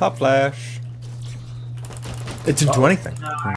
Pop flash. It didn't do oh. anything.